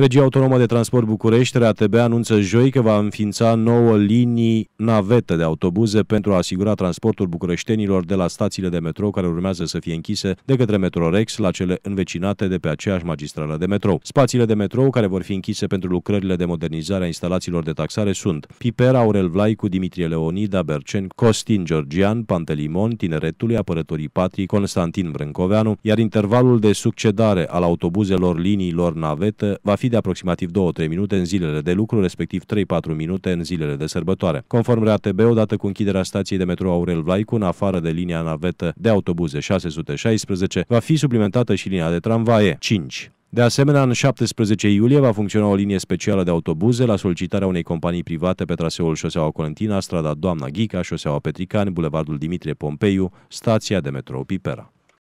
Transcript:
Regia Autonomă de Transport București, RATB, anunță joi că va înființa nouă linii navete de autobuze pentru a asigura transportul bucureștenilor de la stațiile de metrou care urmează să fie închise de către Metrorex la cele învecinate de pe aceeași magistrală de metrou. Spațiile de metrou care vor fi închise pentru lucrările de modernizare a instalațiilor de taxare sunt Piper, Aurel Vlaicu, Dimitrie Leonida, Bercen, Costin Georgian, Pantelimon, Tineretului, Apărătorii Patrii, Constantin Brâncoveanu, iar intervalul de succedare al autobuzelor liniilor navete va fi de aproximativ 2-3 minute în zilele de lucru, respectiv 3-4 minute în zilele de sărbătoare. Conform RATB, odată cu închiderea stației de metro Aurel Vlaicu, în afară de linia navetă de autobuze 616, va fi suplimentată și linia de tramvaie 5. De asemenea, în 17 iulie va funcționa o linie specială de autobuze la solicitarea unei companii private pe traseul șoseaua Colentina, strada Doamna Ghica, șoseaua Petricani, bulevardul Dimitrie Pompeiu, stația de metrou Pipera.